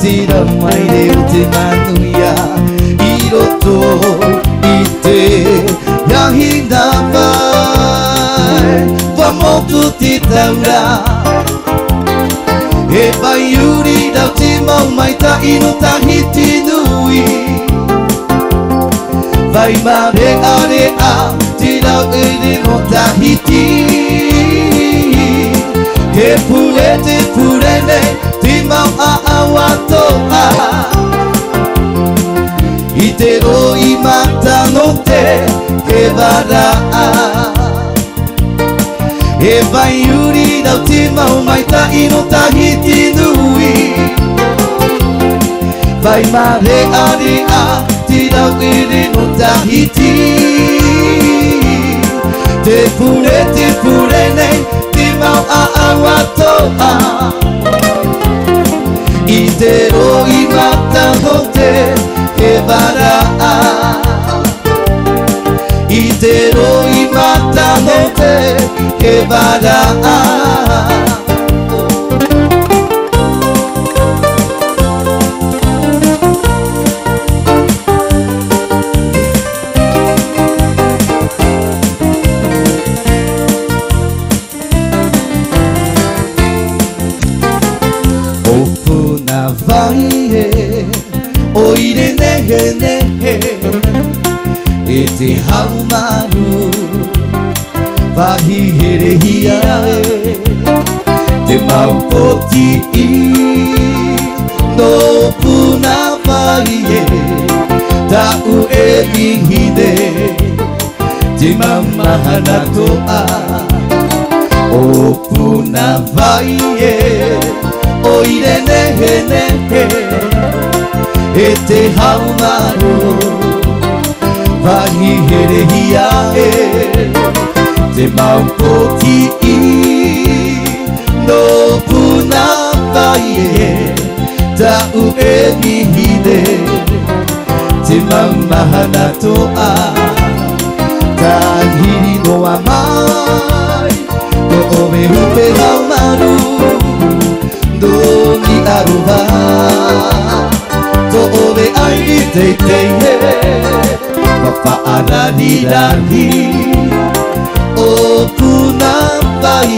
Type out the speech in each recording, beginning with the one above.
tira mai de te manuia iro to ite yahinda mai va motu ti taura e vai yuri da ti mau mai ta inu ta hiti nui vai ma re a re a ti da e ni no ta hiti e pure te pure ne toa awa toa I te roi mata no te e varaa E vai uri dau te mau mai ta i no tahi ti nui Vai mare ari a ti dau iri no tahi ti Te pure, te pure nei, te mau a awa toa entero y matando te llevará. Y te y matando te llevará. wahi here hia e Te mau koti i No puna wai e Ta u e mihi de Te mamahana to a O puna wai e O ire nehe nehe E te haumaru Wahi here hia e emampoki no punapaie tau emihide temamahana toa tahino amai no omehupehaumaru no mi aroha to ove aini teiteie mapaananirani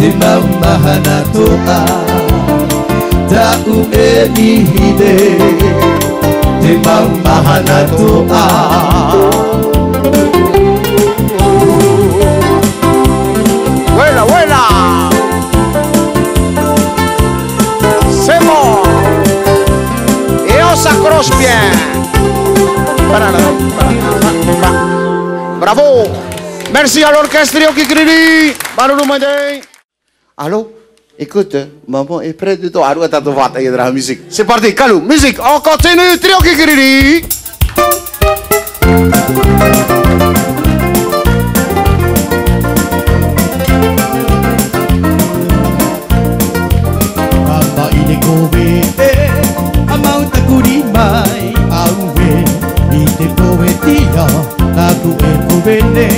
timam mahanatoa taumenihide timam mahanatoa vuela vuela semo eosa crosspie para la Bravo! Merci à l'orchestre Yokikiriri! Barulho Mandei! Allô Écoute, maman est près de toi. Allô, t'as de voir, t'as la musique. C'est parti, calou, musique, on continue, trio kikiriri. Papa, il est gobé, amau takuri mai, auwe, ite la taku e povene.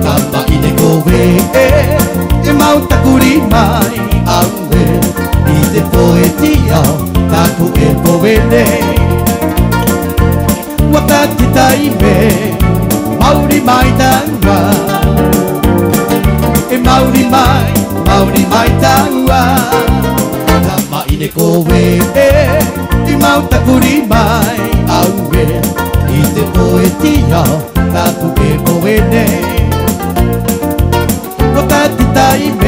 Papa, il est eh, au takuri mai aue I te poetia tāku e poe nei Wata ki tai me mauri mai tangua E mauri mai, mauri mai tangua Tā mai ne koe e i mau takuri mai aue I te poetia tāku e poe nei Wata ki tai me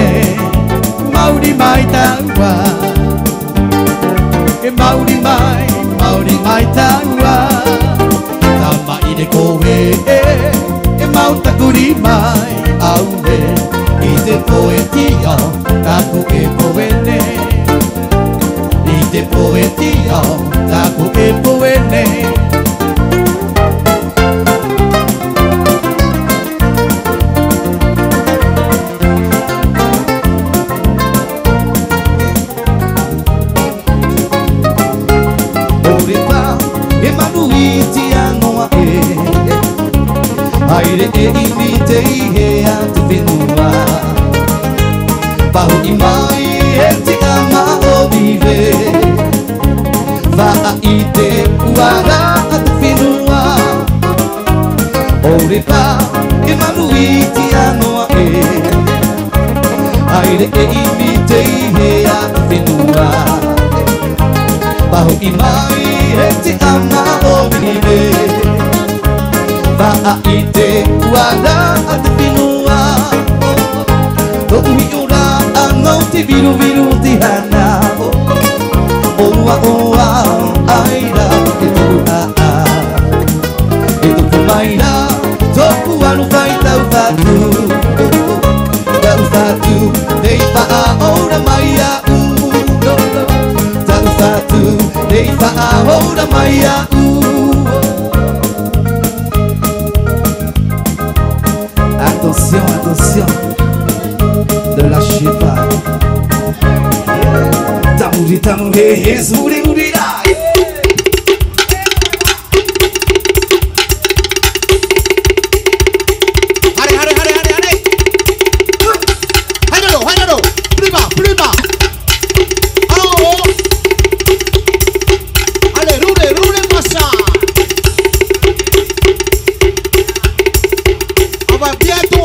mauri mai tangua E mauri mai, mauri mai tangua Ta mai de koe e, e kuri mai au aume I te koe tia, ta koe koe ne I te koe tia, ta koe koe ne airee imitei he atuvenua vahoki mai e tigama ovive vaaite uara atuvenua ourepa e maluiti anoa e airee imitei he atuvenua vahoki mai e tigama ovive va a ite wala atu pinua to mi ora ano ti viru viru ti hana o wa o wa ai ra ke tu a a e tu ku mai ra to ku anu vai ta u ta tu ta u ta tu dei pa a ora mai a u ta u ta tu dei pa a ora mai a u 우리 당대 예술의 우리라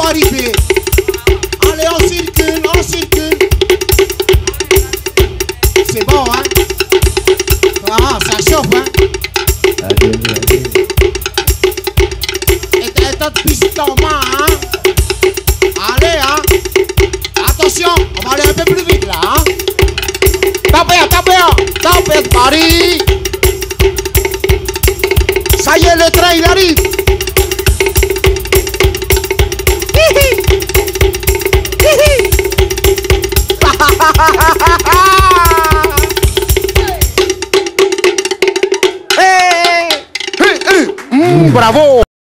Arrivée. Esta es pistón.